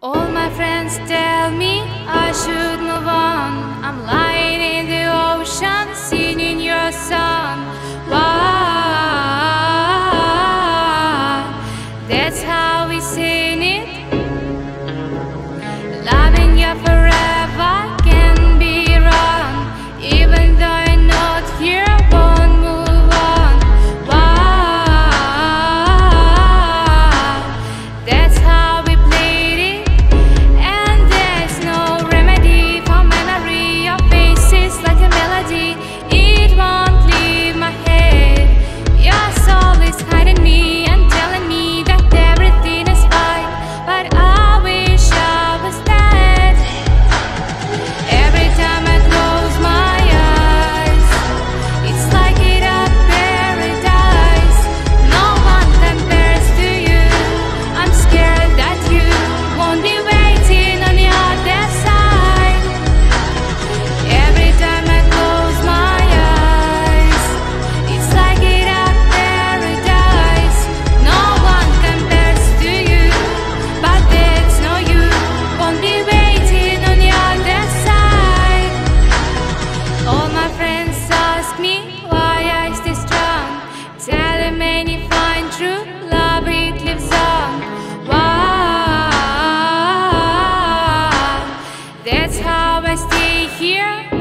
All my friends tell me I should move on. here